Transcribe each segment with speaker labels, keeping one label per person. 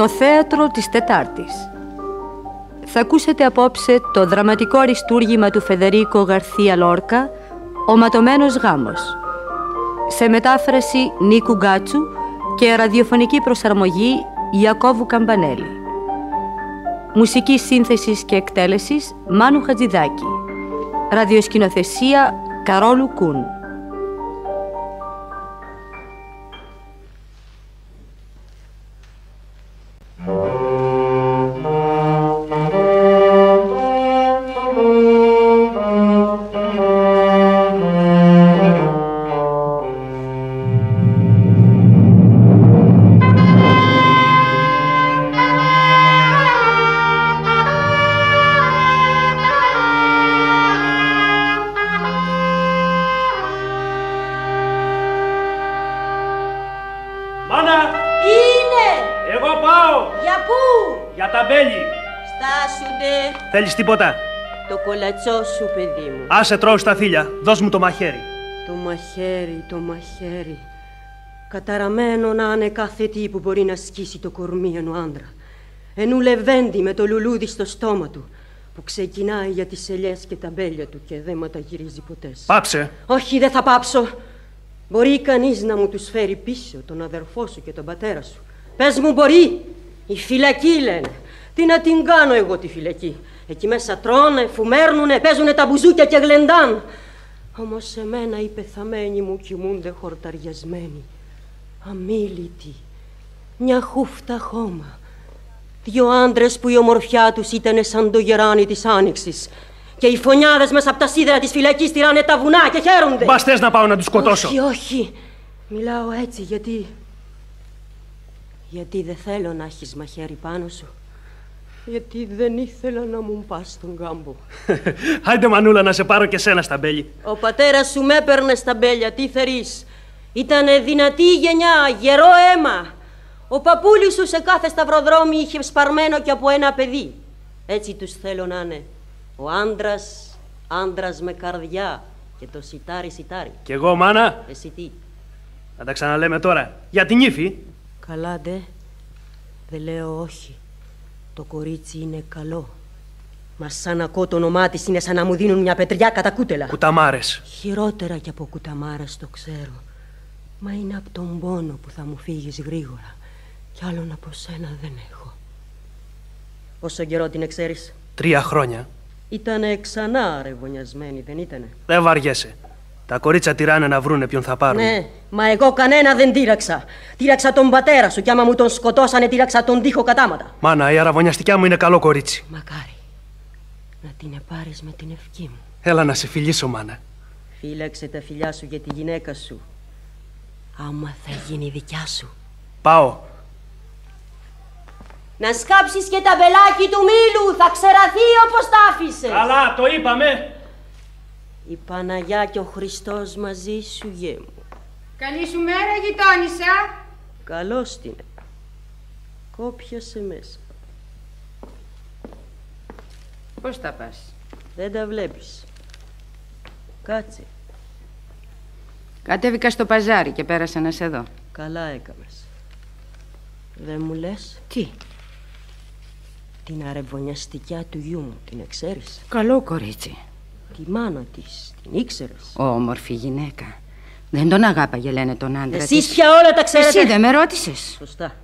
Speaker 1: Το θέατρο της Τετάρτης Θα ακούσετε απόψε το δραματικό αριστούργημα του Φεδερίκο Γαρθία Λόρκα «Ο ματωμένος γάμος» σε μετάφραση Νίκου Γκάτσου και ραδιοφωνική προσαρμογή Ιακώβου Καμπανέλη. Μουσική σύνθεσης και εκτέλεσης Μάνου Χατζηδάκη. Ραδιοσκηνοθεσία Καρόλου Κούν.
Speaker 2: Θέλεις τίποτα;
Speaker 3: το κολατσό σου, παιδί μου.
Speaker 2: Άσε τρώω στα θύλια. Δώσ' μου το μαχαίρι.
Speaker 3: Το μαχαίρι, το μαχαίρι. Καταραμένο να είναι κάθε τι που μπορεί να σκίσει το κορμί ενό άντρα. Ενού λεβέντη με το λουλούδι στο στόμα του που ξεκινάει για τις ελιές και τα μπέλια του και δεν ματαγυρίζει ποτέ.
Speaker 2: Πάψε.
Speaker 3: Όχι, δεν θα πάψω. Μπορεί κανείς να μου τους φέρει πίσω, τον αδερφό σου και τον πατέρα σου. Πες μου μπορεί. Η φυλακή λένε. Τι να την κάνω εγώ τη φυλακή; Εκεί μέσα τρώνε, φουμέρνουνε, παίζουνε τα μπουζούκια και γλεντάν. Όμως σε μένα οι πεθαμένοι μου κοιμούνται χορταριασμένοι. Αμίλητοι. Μια χούφτα χώμα. Δυο άντρες που η ομορφιά τους ήταν σαν το γεράνι της άνοιξης. Και οι φωνιάδες μέσα από τα σίδερα της φυλακής τυράνε τα βουνά και χαίρονται.
Speaker 2: Μπας θες να πάω να τους σκοτώσω.
Speaker 3: Όχι, όχι. Μιλάω έτσι γιατί... Γιατί δεν θέλω να έχεις μαχαίρι πάνω σου. Γιατί δεν ήθελα να μου πας στον κάμπο.
Speaker 2: Άιντε μανούλα να σε πάρω και σένα στα μπέλη.
Speaker 3: Ο πατέρας σου με έπαιρνε στα μπέλια, τι θερείς. Ήτανε δυνατή γενιά, γερό αίμα. Ο παππούλης σου σε κάθε σταυροδρόμι είχε σπαρμένο και από ένα παιδί. Έτσι τους θέλω να είναι. Ο άντρας, άντρας με καρδιά και το σιτάρι σιτάρι.
Speaker 2: Κι εγώ μάνα,
Speaker 3: Εσύ τι,
Speaker 2: να τα ξαναλέμε τώρα. Για την ύφη.
Speaker 3: καλά ντε. Δεν λέω όχι. Το κορίτσι είναι καλό. Μα σαν ακούω το όνομά της είναι σαν να μου δίνουν μια πετριά κατά κούτελα.
Speaker 2: Κουταμάρες.
Speaker 3: Χειρότερα κι από κουταμάρας το ξέρω. Μα είναι από τον πόνο που θα μου φύγεις γρήγορα. Κι άλλον από σένα δεν έχω. Πόσο καιρό την εξέρεις.
Speaker 2: Τρία χρόνια.
Speaker 3: Ήτανε ξανά ρεβονιασμένη, δεν ήτανε;
Speaker 2: Δεν βαριέσαι. Τα κορίτσα τυράνε να βρούνε ποιον θα πάρουν.
Speaker 3: Ναι, μα εγώ κανένα δεν τύραξα. Τύραξα τον πατέρα σου κι άμα μου τον σκοτώσανε τύραξα τον τοίχο κατάματα.
Speaker 2: Μάνα, η αραβωνιαστικιά μου είναι καλό κορίτσι.
Speaker 3: Μακάρι να την επάρεις με την ευχή μου.
Speaker 2: Έλα να σε φιλήσω, μάνα.
Speaker 3: Φύλαξε τα φιλιά σου για τη γυναίκα σου. Άμα θα γίνει δικιά σου.
Speaker 2: Πάω.
Speaker 3: Να σκάψεις και τα μπελάκι του μήλου, θα ξεραθεί όπως τα άφησες.
Speaker 2: Καλά, το είπαμε.
Speaker 3: Η Παναγιά και ο Χριστός μαζί σου, γέ μου.
Speaker 4: Καλή σου μέρα, γειτόνισσα.
Speaker 3: Καλώς την. Κόπιασε μέσα.
Speaker 4: Πώς θα πας;
Speaker 3: Δεν τα βλέπεις. Κάτσε.
Speaker 4: Κατέβηκα στο παζάρι και πέρασα να σε δω.
Speaker 3: Καλά έκαμες. Δεν μου λες;
Speaker 4: Τι,
Speaker 3: την αρεβωνιαστικιά του γιού μου, την εξαίρεσαι.
Speaker 4: καλό κορίτσι.
Speaker 3: Τη μάνα της, την ήξερες;
Speaker 4: Όμορφη γυναίκα. Δεν τον αγάπαγε, λένε τον άντρα
Speaker 3: Εσείς
Speaker 4: της.
Speaker 3: πια όλα τα ξέρετε.
Speaker 4: Εσύ δεν με ρώτησες.
Speaker 3: Σωστά.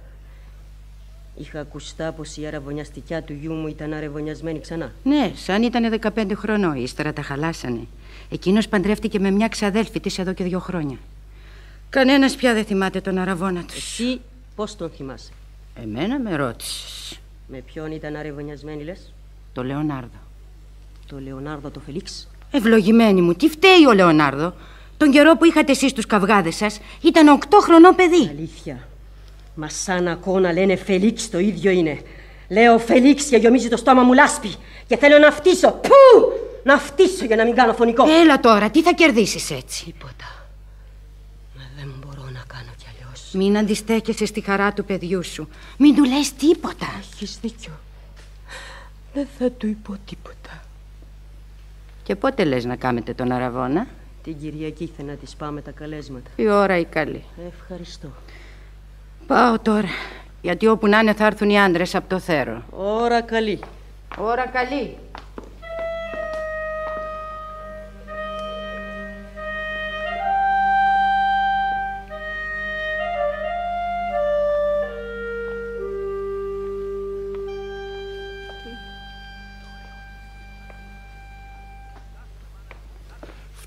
Speaker 3: Είχα ακουστά πως η αραβωνιαστικιά του γιού μου ήταν αρεβωνιασμένη ξανά.
Speaker 4: Ναι, σαν ήταν 15 χρονών, ύστερα τα χαλάσανε. Εκείνος παντρεύτηκε με μια ξαδέλφη της εδώ και δύο χρόνια. Κανένας πια δεν θυμάται τον αραβόνα τους.
Speaker 3: Εσύ πώς τον θυμάσαι;
Speaker 4: Εμένα με ρώτησες.
Speaker 3: Με ποιον ήταν αρεβωνιασμένη λες;
Speaker 4: Το Λεωνάρδο.
Speaker 3: Το Λεωνάρδο το Φελίξ.
Speaker 4: Ευλογημένη μου, τι φταίει ο Λεωνάρδο; Τον καιρό που είχατε εσείς τους καυγάδες σας ήταν 8 χρονών παιδί.
Speaker 3: Αλήθεια. Μα σαν ακόμα να λένε Φελίξ το ίδιο είναι. Λέω Φελίξ και γεμίζει το στόμα μου λάσπη. Και θέλω να φτύσω. Πού! Να φτύσω για να μην κάνω φωνικό.
Speaker 4: Έλα τώρα, τι θα κερδίσεις έτσι;
Speaker 3: Τίποτα. Μα δεν μπορώ να κάνω κι αλλιώς.
Speaker 4: Μην αντιστέκεσαι στη χαρά του παιδιού σου. Μην του λες τίποτα.
Speaker 3: Έχεις δίκιο. Δεν θα του είπω τίποτα.
Speaker 4: Και πότε λες να κάμετε τον αραβόνα;
Speaker 3: Την Κυριακή θα να της πάμε τα καλέσματα.
Speaker 4: Η ώρα η καλή.
Speaker 3: Ευχαριστώ.
Speaker 4: Πάω τώρα. Γιατί όπου να είναι θα έρθουν οι άντρες από το θέρο.
Speaker 3: Ώρα καλή.
Speaker 4: Ώρα καλή.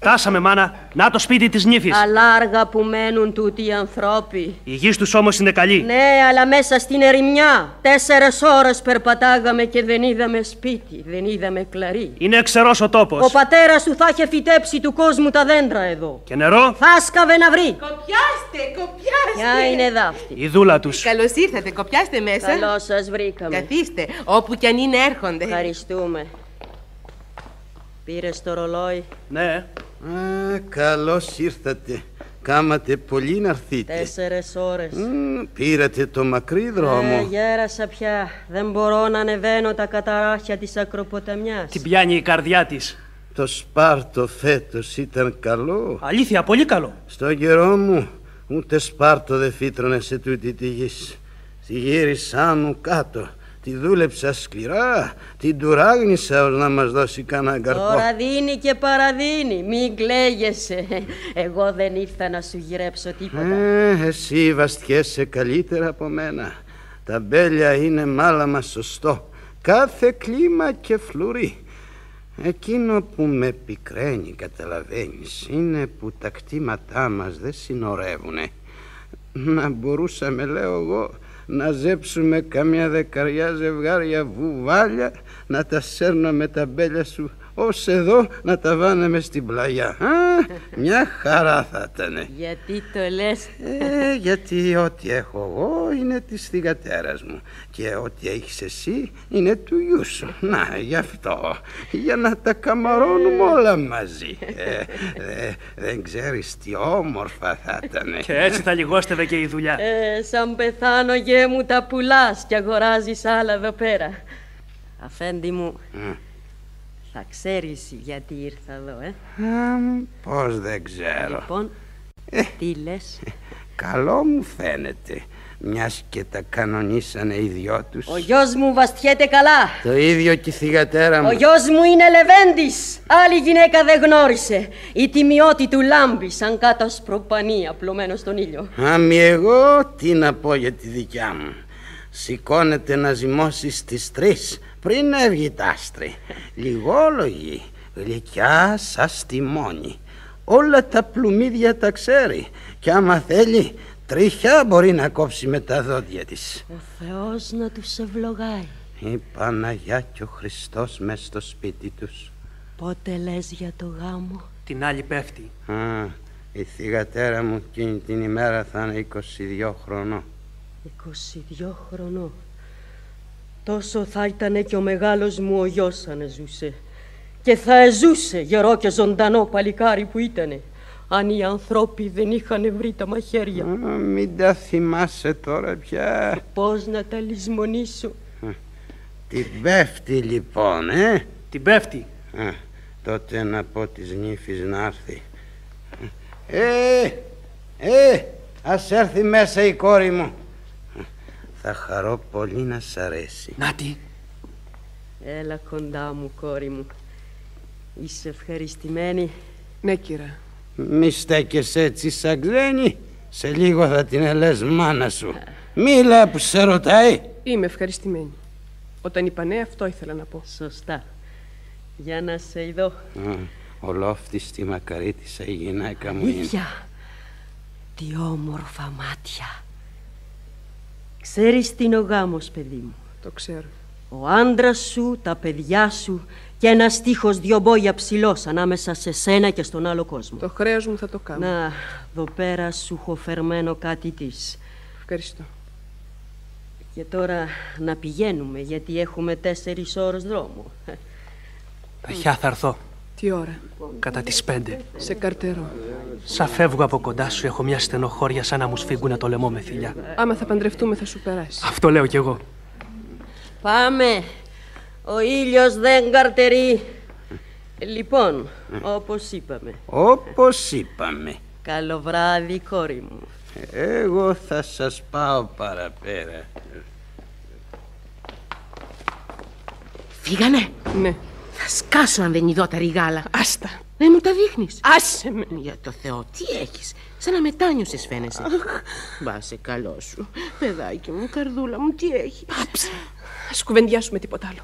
Speaker 2: Φτάσαμε, μάνα. Να το σπίτι της νύφης.
Speaker 3: Αλάργα που μένουν τούτοι οι ανθρώποι.
Speaker 2: Η γης τους όμως είναι καλή.
Speaker 3: Ναι, αλλά μέσα στην ερημιά. Τέσσερι ώρες περπατάγαμε και δεν είδαμε σπίτι, δεν είδαμε κλαρί.
Speaker 2: Είναι ξερό ο τόπος.
Speaker 3: Ο πατέρας του θα είχε φυτέψει του κόσμου τα δέντρα εδώ.
Speaker 2: Και νερό;
Speaker 3: Θα σκαβε να βρει.
Speaker 5: Κοπιάστε, κοπιάστε.
Speaker 3: Ποια είναι δάφτη.
Speaker 2: Η δούλα τους.
Speaker 5: Καλώς ήρθατε, κοπιάστε μέσα.
Speaker 3: Καλώς σας βρήκαμε.
Speaker 5: Καθίστε, όπου κι αν είναι έρχονται.
Speaker 3: Ευχαριστούμε. Πήρες το ρολόι.
Speaker 2: Ναι.
Speaker 6: Α, καλώς ήρθατε. Κάματε πολύ να έρθετε.
Speaker 3: Τέσσερι ώρες.
Speaker 6: Μμ, πήρατε το μακρύ δρόμο.
Speaker 3: Ε, γέρασα πια. Δεν μπορώ να ανεβαίνω τα καταράχια της Ακροποταμιάς.
Speaker 2: Την πιάνει η καρδιά της.
Speaker 6: Το Σπάρτο φέτος ήταν καλό.
Speaker 2: Αλήθεια, πολύ καλό.
Speaker 6: Στο καιρό μου ούτε Σπάρτο δεν φύτρωνε σε τούτη τη γης. Τη γύρισα μου κάτω. Τη δούλεψα σκληρά. Την τουράγνησα ως να μας δώσει κανένα καρπό.
Speaker 3: Τώρα δίνει και παραδίνει. Μην κλαίγεσαι. Εγώ δεν ήρθα να σου γυρέψω τίποτα.
Speaker 6: Ε, εσύ βαστιέσαι καλύτερα από μένα. Τα μπέλια είναι μάλαμα σωστό. Κάθε κλίμα και φλουρί. Εκείνο που με πικραίνει, καταλαβαίνεις, είναι που τα κτήματά μας δεν συνορεύουνε. Να μπορούσαμε, λέω εγώ, να ζέψουμε καμιά δεκαριά ζευγάρια βουβάλια, να τα σέρνω με τα μπέλια σου ως εδώ να τα βάναμε στην πλαγιά. Α, μια χαρά θα ήτανε.
Speaker 3: Γιατί το λες;
Speaker 6: Ε, γιατί ό,τι έχω εγώ είναι της θυγατέρας μου και ό,τι έχεις εσύ είναι του γιού σου. Να, γι' αυτό, για να τα καμαρώνουμε όλα μαζί. Ε, ε, δεν ξέρεις τι όμορφα θα ήταν.
Speaker 2: Και έτσι θα λιγόστευε και η δουλειά.
Speaker 3: Ε, σαν πεθάνω γε μου τα πουλάς και αγοράζεις άλλα εδώ πέρα. Αφέντη μου, θα ξέρεις γιατί ήρθα εδώ, ε.
Speaker 6: Πώς δεν ξέρω.
Speaker 3: Λοιπόν, τι λες;
Speaker 6: Καλό μου φαίνεται, μιας και τα κανονίσανε οι δυο τους.
Speaker 3: Ο γιος μου βαστιέται καλά.
Speaker 6: Το ίδιο και η θυγατέρα μου.
Speaker 3: Ο γιος μου είναι Λεβέντης. Άλλη γυναίκα δεν γνώρισε. Η τιμιώτη του λάμπει σαν κάτω σπροπανί απλωμένο στον ήλιο.
Speaker 6: Άμι εγώ τι να πω για τη δικιά μου. Σηκώνεται να ζυμώσει στις τρεις πριν έβγει τ' άστρη. Λιγόλογη, γλυκιά σαν τιμόνι. Όλα τα πλουμίδια τα ξέρει και άμα θέλει τρίχια μπορεί να κόψει με τα δόντια της.
Speaker 3: Ο Θεός να τους ευλογάει.
Speaker 6: Η Παναγιά και ο Χριστός μες στο σπίτι τους.
Speaker 3: Πότε λες για το γάμο;
Speaker 2: Την άλλη πέφτει.
Speaker 6: Α, η θυγατέρα μου εκείνη την ημέρα θα είναι 22 χρονών.
Speaker 3: 22 χρονών. Τόσο θα ήταν και ο μεγάλος μου ο γιος αν ζούσε. Και θα εζούσε γερό και ζωντανό παλικάρι που ήτανε. Αν οι ανθρώποι δεν είχαν βρει τα μαχαίρια.
Speaker 6: Α, μην τα θυμάσαι τώρα πια.
Speaker 3: Πώς να τα λησμονήσω;
Speaker 6: Την πέφτει λοιπόν, ε;
Speaker 2: Την πέφτει.
Speaker 6: Α, τότε να πω της νύφης να έρθει. Ε, ε, ας έρθει μέσα η κόρη μου. Θα χαρώ πολύ να σ' αρέσει.
Speaker 2: Νάτι.
Speaker 3: Έλα κοντά μου κόρη μου. Είσαι ευχαριστημένη.
Speaker 5: Ναι, κύρα.
Speaker 6: Μη στέκεσαι έτσι σαν ξένη. Σε λίγο θα την ελες μάνα σου. Μίλα που σε ρωτάει.
Speaker 5: Είμαι ευχαριστημένη. Όταν είπα ναι, αυτό ήθελα να πω.
Speaker 3: Σωστά. Για να σε ειδώ.
Speaker 6: Α, Ολόφτη τη μακαρίτησα η γυναίκα μου είναι.
Speaker 3: Ίδια. Τι όμορφα μάτια. Ξέρεις τι είναι ο γάμος, παιδί μου;
Speaker 5: Το ξέρω.
Speaker 3: Ο άντρας σου, τα παιδιά σου και ένας στίχος δυο μπόγια ψηλός ανάμεσα σε σένα και στον άλλο κόσμο.
Speaker 5: Το χρέος μου θα το κάνω.
Speaker 3: Να, εδώ πέρα σου έχω φερμένο κάτι της.
Speaker 5: Ευχαριστώ.
Speaker 3: Και τώρα να πηγαίνουμε γιατί έχουμε τέσσερις ώρες δρόμο.
Speaker 2: Ταχιά θα έρθω.
Speaker 5: Τι ώρα;
Speaker 2: Κατά τις πέντε.
Speaker 5: Σε καρτερό.
Speaker 2: Σα φεύγω από κοντά σου, έχω μια στενοχώρια σαν να μου σφίγγουνε το λαιμό με θηλιά.
Speaker 5: Άμα θα παντρευτούμε θα σου περάσει.
Speaker 2: Αυτό λέω κι εγώ.
Speaker 3: Πάμε. Ο ήλιος δεν καρτερεί. Λοιπόν, όπως είπαμε.
Speaker 6: Όπως είπαμε.
Speaker 3: Καλό βράδυ, κόρη μου.
Speaker 6: Εγώ θα σας πάω παραπέρα.
Speaker 4: Φύγανε;
Speaker 5: Ναι.
Speaker 4: Θα σκάσω αν δεν ειδώ τα ριγάλα.
Speaker 5: Άστα.
Speaker 4: Δεν μου τα δείχνεις.
Speaker 5: Άσε με.
Speaker 4: Για το Θεό, τι έχεις; Σαν να μετάνιωσες φαίνεσαι. Μπα σε καλό σου. Παιδάκι μου, καρδούλα μου, τι έχεις;
Speaker 5: Πάψε. Ας κουβεντιάσουμε τίποτα άλλο.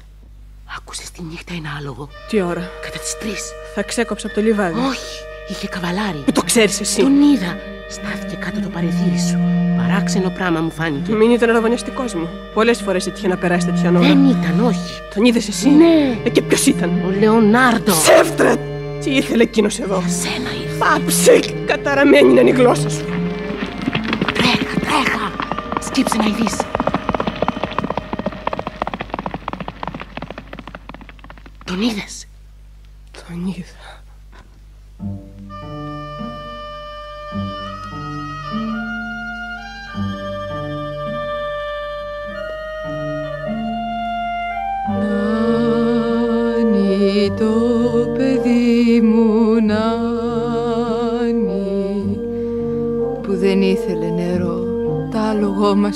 Speaker 4: Άκουσες τη νύχτα ένα άλογο;
Speaker 5: Τι ώρα;
Speaker 4: Κατά τις τρεις.
Speaker 5: Θα ξέκοψα από το λιβάδι.
Speaker 4: Όχι, είχε καβαλάρι.
Speaker 5: Πού το ξέρεις εσύ.
Speaker 4: Τον είδα. Στάθηκε κάτω το παρεθύρι σου. Παράξενο πράγμα μου φάνηκε.
Speaker 5: Μην ήταν αραβωνιαστικός μου. Πολλές φορές έτυχε να περάσει τέτοια ώρα.
Speaker 4: Δεν ήταν, όχι.
Speaker 5: Τον είδες εσύ;
Speaker 4: Ναι.
Speaker 5: Ε, και ποιος ήταν;
Speaker 4: Ο Λεωνάρντο.
Speaker 5: Ψεύτρα! Τι ήθελε εκείνος εδώ;
Speaker 4: Σένα ήρθε.
Speaker 5: Πάψε! Καταραμένη είναι η γλώσσα σου.
Speaker 4: Τρέχα, τρέχα. Σκύψε να ειδείς. Τον είδες;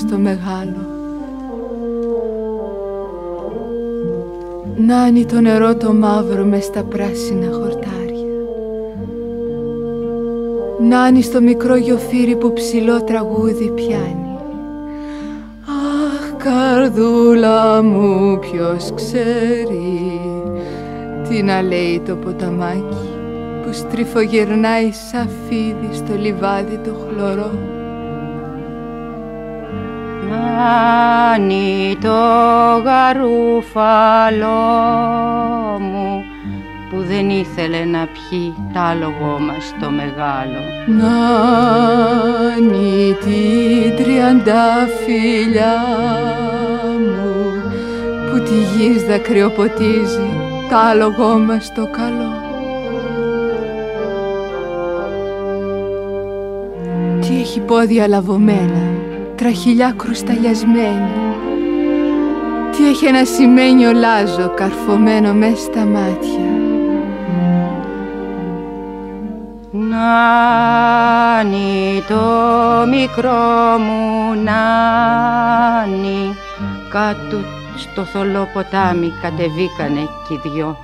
Speaker 7: Άλογό μας το μεγάλο Νάνι το νερό το μαύρο μες στα πράσινα χορτάρια. Νάνι στο μικρό γιοφύρι που ψηλό τραγούδι πιάνει. Αχ καρδούλα μου ποιος ξέρει Τι να λέει το ποταμάκι που στριφογυρνάει σαν φίδι στο λιβάδι το χλωρό
Speaker 4: Νάνι το γαρούφαλό μου που δεν ήθελε να πιει τ' άλογο μας το μεγάλο.
Speaker 7: Νάνι την τριαντάφυλλιά μου που τη γης δακρυοποτίζει τ' άλογό μας το καλό. Τι έχει πόδια λαβωμένα, τραχυλιά κρουσταλιασμένη. Τι έχει ένα σημαίνιο λάζο καρφωμένο μες στα μάτια;
Speaker 4: Νάνι το μικρό μου νάνι κάτω στο θολό ποτάμι κατεβήκανε κι οι δυο.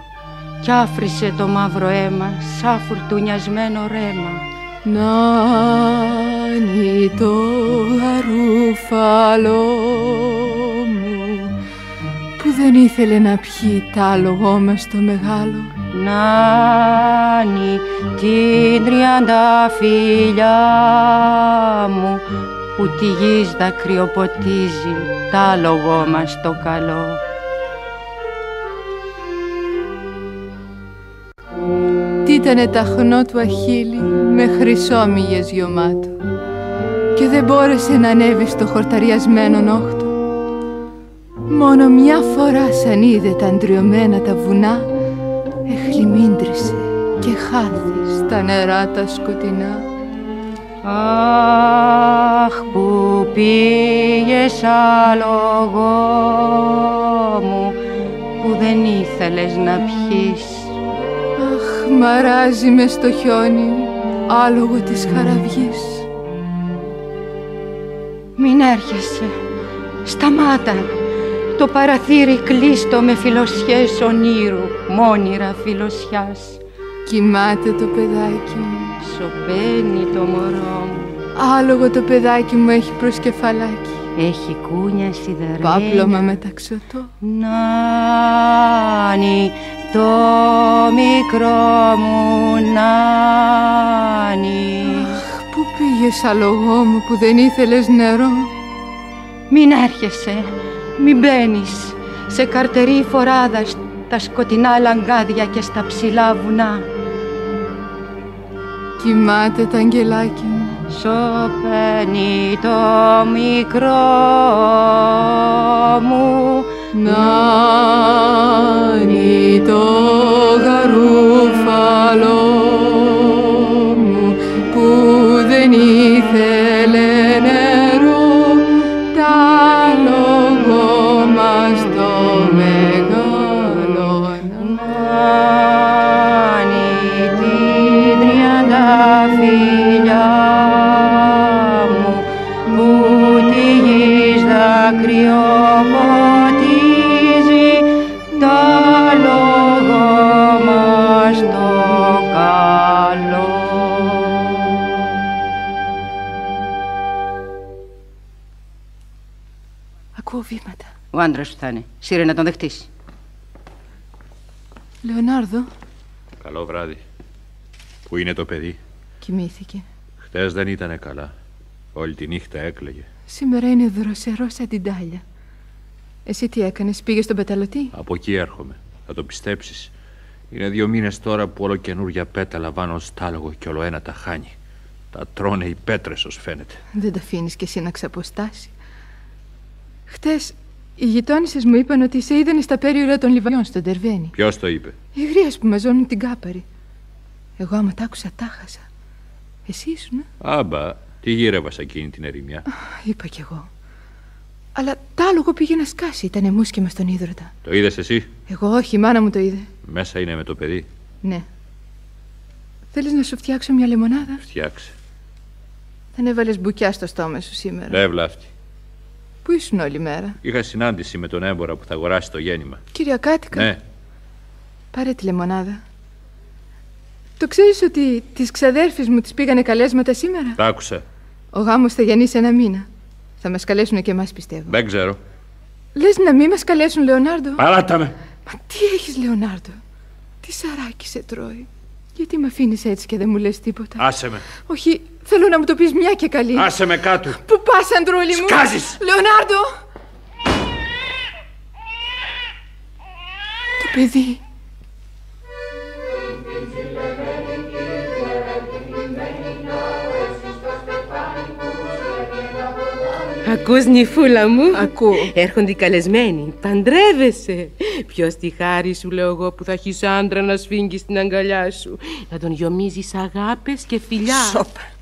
Speaker 4: Κι άφρισε το μαύρο αίμα σαν φουρτουνιασμένο ρέμα
Speaker 7: Νάνι το γαρούφαλό μου που δεν ήθελε να πιει τ' άλογό μας το μεγάλο
Speaker 4: Νάνι την τριανταφυλλιά μου που τη γης δακρυοποτίζει τ' άλογο μας το καλό.
Speaker 7: Ήτανε ταχνό του αχίλι με χρυσόμυγες γιωμάτο και δεν μπόρεσε να ανέβει στο χορταριασμένο νόχτο. Μόνο μια φορά σαν είδε τα αντριωμένα τα βουνά εχλιμίντρισε και χάθη στα νερά τα σκοτεινά.
Speaker 4: Αχ που πήγες άλογο μου που δεν ήθελες να πιείς
Speaker 7: Αχ, μαράζει μες στο χιόνι άλογο της χαραυγής.
Speaker 4: Μην έρχεσαι, σταμάτα το παραθύρι κλείστο με φιλοσιές ονείρου, μόνιρα φιλοσιάς.
Speaker 7: Κοιμάται το παιδάκι μου,
Speaker 4: Σωπαίνει το μωρό μου,
Speaker 7: άλογο το παιδάκι μου έχει προσκεφαλάκι.
Speaker 4: έχει κούνια σιδερένια.
Speaker 7: Πάπλωμα μεταξωτό.
Speaker 4: Νάνι, το μικρό μου νάνι.
Speaker 7: Αχ, πού πήγες άλογό μου που δεν ήθελες νερό;
Speaker 4: Μην έρχεσαι, μην μπαίνεις σε καρτερή φοράδα στα σκοτεινά λαγκάδια και στα ψηλά βουνά.
Speaker 7: Κοιμάται το αγγελάκι μου.
Speaker 4: Σωπαίνει το μικρό μου
Speaker 7: Νάνι το γαρούφαλό
Speaker 4: Ο άντρας σου θα είναι. Σύρε να τον δεχτείς.
Speaker 7: Λεωνάρδο,
Speaker 8: Καλό βράδυ. Πού είναι το παιδί;
Speaker 7: κοιμήθηκε.
Speaker 8: Χτες δεν ήταν καλά. Όλη τη νύχτα έκλαιγε.
Speaker 7: Σήμερα είναι δροσερός σαν την τάλια. Εσύ τι έκανες, πήγες στον πεταλωτή;
Speaker 8: Από εκεί έρχομαι. Θα το πιστέψεις. Είναι δύο μήνες τώρα που όλο καινούργια πέταλα βάνω στάλογο και όλο ένα τα χάνει. Τα τρώνε οι πέτρες ως φαίνεται.
Speaker 7: Δεν τα αφήνεις κι εσύ να ξαποστάσεις. Χτες οι γειτόνισσες μου είπαν ότι σε είδανε στα πέριουρα των Λιβανιών στον Τερβένι.
Speaker 8: Ποιος το είπε;
Speaker 7: Οι γρίε που μαζώνουν την κάπαρη. Εγώ άμα τ' άκουσα τάχασα. Εσύ ήσουν,
Speaker 8: Άμπα, τι γύρευας εκείνη την ερημιά;
Speaker 7: είπα κι εγώ. Αλλά τ' άλογο πήγε να σκάσει, ήταν μουσκεμα στον ίδρωτα.
Speaker 8: Το είδες εσύ;
Speaker 7: Εγώ όχι, η μάνα μου το είδε.
Speaker 8: Μέσα είναι με το παιδί.
Speaker 7: Ναι. Θέλεις να σου φτιάξω μια λεμονάδα;
Speaker 8: Φτιάξε.
Speaker 7: Δεν έβαλες μπουκιά στο στόμα σου σήμερα.
Speaker 8: Δεν βλάφτει.
Speaker 7: Πού ήσουν όλη μέρα;
Speaker 8: Είχα συνάντηση με τον έμπορα που θα αγοράσει το γέννημα.
Speaker 7: Κυριακάτικα;
Speaker 8: Ναι,
Speaker 7: Πάρε τη λεμονάδα. Το ξέρεις ότι τις ξαδέρφεις μου τις πήγανε καλέσματα σήμερα;
Speaker 8: τα άκουσα.
Speaker 7: Ο γάμος θα γεννήσει ένα μήνα. Θα μας καλέσουν και εμάς πιστεύω.
Speaker 8: Δεν ξέρω.
Speaker 7: Λες να μην μας καλέσουν Λεωνάρντο;
Speaker 8: Παράτα με.
Speaker 7: Μα τι έχεις Λεωνάρντο; Τι σαράκι σε τρώει. Γιατί με αφήνεις έτσι και δεν μου λες τίποτα;
Speaker 8: Άσε με.
Speaker 7: Όχι, θέλω να μου το πεις μια και καλή.
Speaker 8: Άσε με κάτω.
Speaker 7: Πού πας Αντρούλη μου;
Speaker 8: Σκάζεις.
Speaker 7: Λεωνάρντο. Το παιδί.
Speaker 9: Ακούς νυφούλα μου;
Speaker 5: Ακούω.
Speaker 9: Έρχονται οι καλεσμένοι Παντρεύεσαι Ποιος τη χάρη σου λέω εγώ που θα έχεις άντρα να σφίγγεις στην αγκαλιά σου; Να τον γιομίζεις αγάπες και φιλιά
Speaker 5: Σόπα.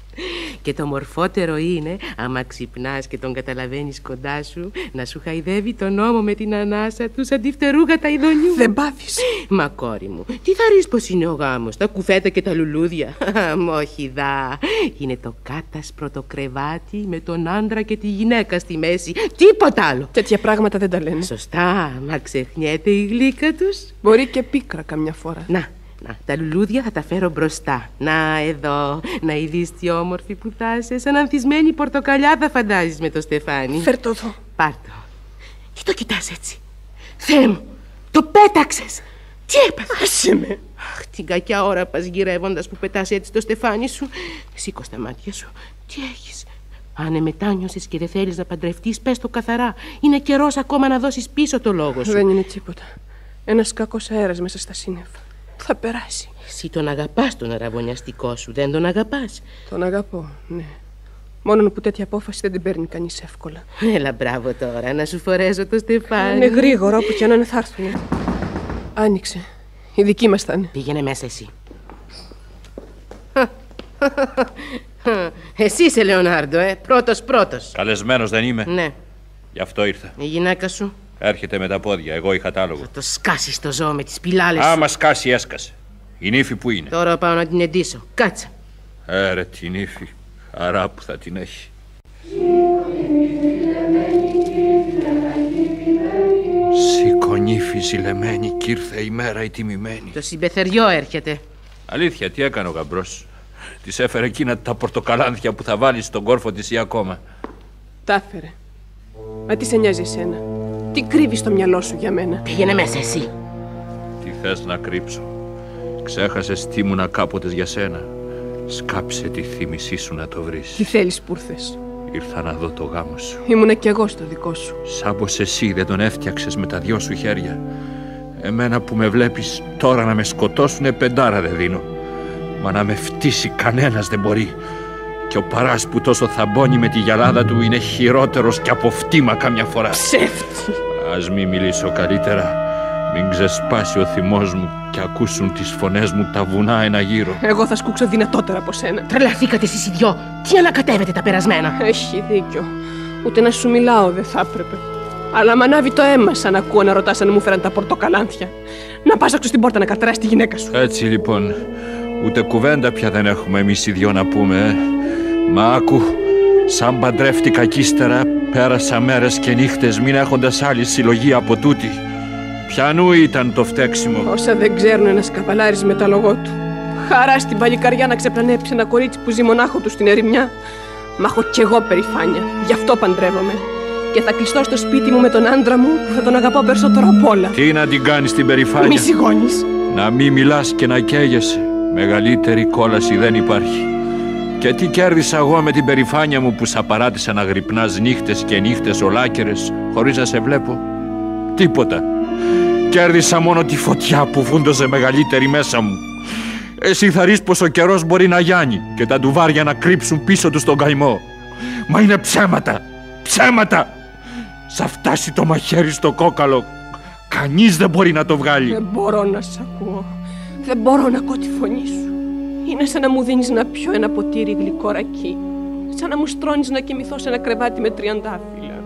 Speaker 9: Και το μορφότερο είναι Άμα ξυπνάς και τον καταλαβαίνεις κοντά σου Να σου χαϊδεύει τον νόμο με την ανάσα του Σαν τη φτερούγα τα ειδονιού
Speaker 5: Δεν πάθεις.
Speaker 9: Μα κόρη μου, τι θα ρίσεις πως είναι ο γάμος, τα κουφέτα και τα λουλούδια. Μ, όχι δα. Είναι το κάτασπρο το κρεβάτι με τον άντρα και τη γυναίκα στη μέση. Τίποτα άλλο.
Speaker 5: Τέτοια πράγματα δεν τα λένε.
Speaker 9: Σωστά, μα ξεχνιέται η γλύκα τους.
Speaker 5: Μπορεί και πίκρα καμιά φορά.
Speaker 9: Να, να, τα λουλούδια θα τα φέρω μπροστά. Να, εδώ, να ειδείς τι όμορφη που θα είσαι. Σαν ανθισμένη πορτοκαλιά θα φαντάζεις με το στεφάνι.
Speaker 5: Φέρ το εδώ.
Speaker 9: Πάρ' το. Τι το κοιτάς έτσι. Θεέ μου, το πέταξες. Τι έπαθες;
Speaker 5: Άσε με.
Speaker 9: Αχ, την κακιά ώρα πας γυρεύοντας που πετάς έτσι το στεφάνι σου. Σήκω στα μάτια σου. Τι έχεις; Αν μετάνιωσες και δεν θέλεις να παντρευτείς, πες το καθαρά. Είναι καιρός ακόμα να δώσεις πίσω το λόγο σου.
Speaker 5: Δεν είναι τίποτα. Ένας κακός αέρας μέσα στα σύννεφα. Θα περάσει.
Speaker 9: Εσύ τον αγαπάς τον αραβωνιαστικό σου, δεν τον αγαπάς;
Speaker 5: Τον αγαπώ, ναι. Μόνο που τέτοια απόφαση δεν την παίρνει κανείς εύκολα.
Speaker 9: Έλα μπράβο τώρα, να σου φορέζω το στεφάνι.
Speaker 5: Είναι γρήγορα όπου και να είναι θα έρθουνε. Άνοιξε. Η δική μας θα είναι.
Speaker 9: Πήγαινε μέσα εσύ. Εσύ είσαι Λεωνάρντο, ε. Πρώτος πρώτος.
Speaker 8: Καλεσμένος δεν είμαι.
Speaker 9: Ναι.
Speaker 8: Γι' αυτό ήρθα.
Speaker 9: Η γυναίκα σου
Speaker 8: Έρχεται με τα πόδια. Εγώ είχα τάλογο.
Speaker 9: το σκάσεις το ζώο με τις πιλάλες σου.
Speaker 8: Άμα σκάσει, έσκασε. Η νύφη που είναι.
Speaker 9: Τώρα πάω να την εντύσω. Κάτσε.
Speaker 8: Έρε τη νύφη. Χαρά που θα την έχει. Σήκω νύφη ζηλεμένη κι ήρθε η μέρα η τιμημένη.
Speaker 9: Το συμπεθεριό έρχεται.
Speaker 8: Αλήθεια, τι έκανε ο γαμπρός; Της έφερε εκείνα τα πορτοκαλάνθια που θα βάλεις στον κόρφο της ή ακόμα;
Speaker 5: Τα έφερε. Μα τι σε νοιάζει εσένα; Τι κρύβεις στο μυαλό σου για μένα;
Speaker 9: Πήγαινε μέσα εσύ.
Speaker 8: Τι θες να κρύψω; Ξέχασες τι ήμουνα κάποτε για σένα. Σκάψε τη θύμησή σου να το βρεις.
Speaker 5: Τι θέλεις που ήρθες;
Speaker 8: Ήρθα να δω το γάμο σου.
Speaker 5: Ήμουνα κι εγώ στο δικό σου.
Speaker 8: Σαν πως εσύ δεν τον έφτιαξες με τα δυο σου χέρια. Εμένα που με βλέπεις τώρα να με σκοτώσουνε πεντάρα δεν δίνω. Μα να με φτύσει κανένας δεν μπορεί. Και ο παράς που τόσο θαμπώνει με τη γυαλάδα του είναι χειρότερος και από φτύμα καμιά φορά.
Speaker 5: Ψεύτη.
Speaker 8: Ας μη μιλήσω καλύτερα. Μην ξεσπάσει ο θυμός μου και ακούσουν τις φωνές μου τα βουνά ένα γύρο.
Speaker 5: Εγώ θα σκούξω δυνατότερα από σένα.
Speaker 9: Τρελαθήκατε εσείς οι δυο. Τι ανακατεύετε τα περασμένα;
Speaker 5: Έχει δίκιο. Ούτε να σου μιλάω δεν θα έπρεπε. Αλλά μ' ανάβει το αίμα σαν ακούω να ρωτάς αν μου φέραν τα πορτοκαλάνθια. Να πας έξω στην πόρτα να κατράσει τη γυναίκα σου.
Speaker 8: Έτσι λοιπόν, ούτε κουβέντα πια δεν έχουμε εμείς οι δυο να πούμε. Ε. Μα άκου, σαν παντρεύτηκα κι ύστερα, πέρασα μέρες και νύχτες μην έχοντας άλλη συλλογή από τούτη. Πιανού ήταν το φταίξιμο;
Speaker 5: Όσα δεν ξέρουν να σκαβαλάρει με τα λογό του. Χαρά στην παλικαριά να ξεπλανέψει ένα κορίτσι που ζει μονάχο του στην ερημιά. Μα έχω κι εγώ περηφάνεια. Γι' αυτό παντρεύομαι. Και θα κλειστώ στο σπίτι μου με τον άντρα μου που θα τον αγαπώ περισσότερο απ' όλα.
Speaker 8: Τι να την κάνεις την περηφάνεια;
Speaker 5: Μη σιγώνεις.
Speaker 8: Να μη μιλάς και να καίγεσαι. Μεγαλύτερη κόλαση δεν υπάρχει. Και τι κέρδισα εγώ με την περηφάνεια μου που σ' απαράτησα να γρυπνάς νύχτες και νύχτες ολάκερες χωρίς να σε βλέπω; Τίποτα. Κέρδισα μόνο τη φωτιά που φούντωσε μεγαλύτερη μέσα μου. Εσύ θα ρεις πως ο καιρός μπορεί να γιάνει και τα ντουβάρια να κρύψουν πίσω τους στον καημό. Μα είναι ψέματα. Ψέματα. Σα φτάσει το μαχαίρι στο κόκαλο. Κανείς δεν μπορεί να το βγάλει.
Speaker 5: Δεν μπορώ να σ' ακούω. Δεν μπορώ να ακούω τη φωνή σου. Είναι σαν να μου δίνεις να πιω ένα ποτήρι γλυκό ρακί. Σαν να μου στρώνεις να κοιμηθώ σε ένα κρεβάτι με τριαντάφυλλα.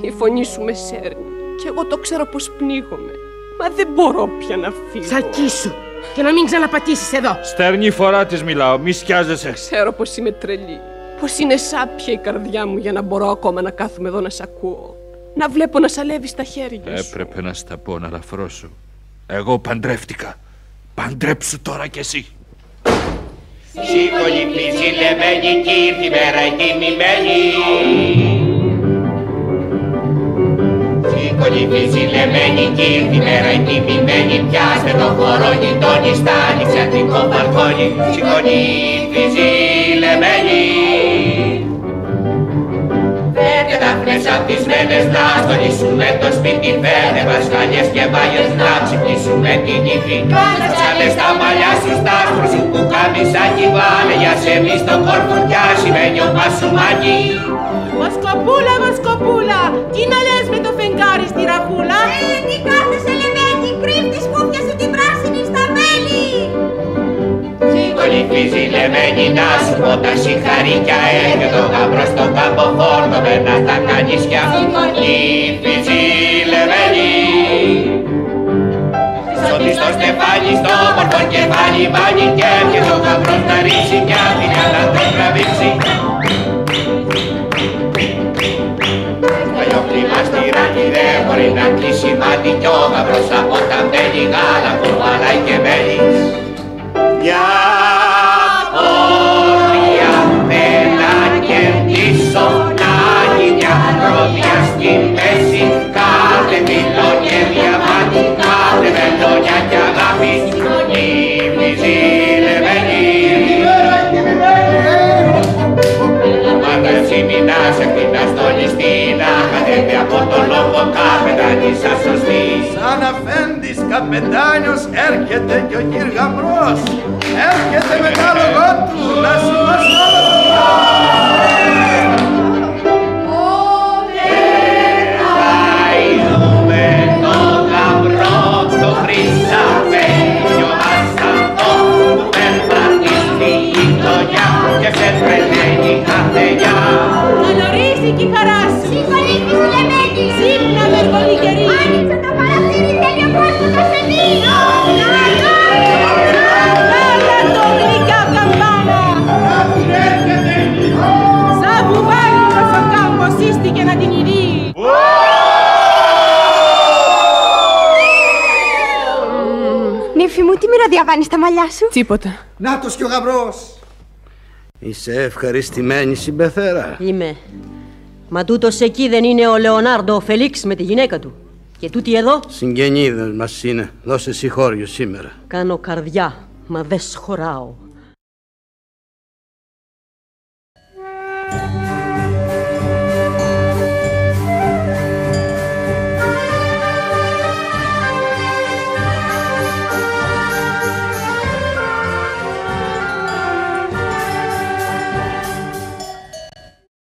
Speaker 5: Η φωνή σου με σέρνει. Και εγώ το ξέρω πως πνίγομαι. Μα δεν μπορώ πια να φύγω.
Speaker 9: Σαλκίσου και να μην ξαναπατήσεις εδώ.
Speaker 8: Στερνή φορά της μιλάω, μη σκιάζεσαι.
Speaker 5: Ξέρω πως είμαι τρελή. Πως είναι σάπια η καρδιά μου για να μπορώ ακόμα να κάθομαι εδώ να σ' ακούω. Να βλέπω να σαλεύεις τα χέρια σου.
Speaker 8: Έπρεπε να στα πω να λαφρώσω. Εγώ παντρεύτηκα. Παντρέψου τώρα κι εσύ.
Speaker 10: Σήκω λυπή λεμένη κι ήρθε η μέρα η τιμημένη. Σήκω λυπή λεμένη κι ήρθε η μέρα η τιμημένη. Πιάστε το χώρο γειτόνι στα νησιατρικό μπαλκόνι. Σήκω λυπή λεμένη. Φέρτε τα φρέσα απ' τις μένες να στολίσουμε το σπίτι Φέρτε βασκάλιες και μπάγες να ξυπνήσουμε την ύφη. Σκάλε στα μαλλιά σου, στα άσπρο σου που καμισάκι Βάλε για σε μη στο κόρπο κι ασημένιο μασουμάκι
Speaker 11: Βοσκοπούλα, βοσκοπούλα, τι να λες με το φεγγάρι στη ραχούλα;
Speaker 12: Ε, τι
Speaker 10: Κολυφίζει λεμένη να σου πω τα συγχαρήκια Έρχεται το γαμπρό στο κάμπο φορτωμένα τα κανίσια Κολυφίζει λεμένη Σώτη στο στεφάνι, στο μορφό κεφάλι μπάνι Και έρχεται ο γαμπρός να ρίξει μια φιλιά να τον τραβήξει. Παλιό κλίμα στη ράκη δεν μπορεί να κλείσει μάτι Κι ο γαμπρός από τα μπέλη γάλα κουβαλάει και μπέλη τον λόγο καπετανίσα σωστής.
Speaker 6: Σαν αφέντης καπετάνιος έρχεται και ο κύρ Γαμπρός. Έρχεται με τα λογό του να σου δώσει
Speaker 12: Νύφη μου, τι μυρωδιά στα μαλλιά σου;
Speaker 5: Τίποτα.
Speaker 6: Νάτος και ο Γαμπρός Είσαι ευχαριστημένη συμπεθέρα
Speaker 3: Είμαι. Μα τούτος εκεί δεν είναι ο Λεωνάρντο ο Φελίξ με τη γυναίκα του. Και τούτη εδώ;
Speaker 6: Συγγενίδες μας είναι Δώσε συγχώριο σήμερα
Speaker 3: κάνω καρδιά, μα δεν σχωράω.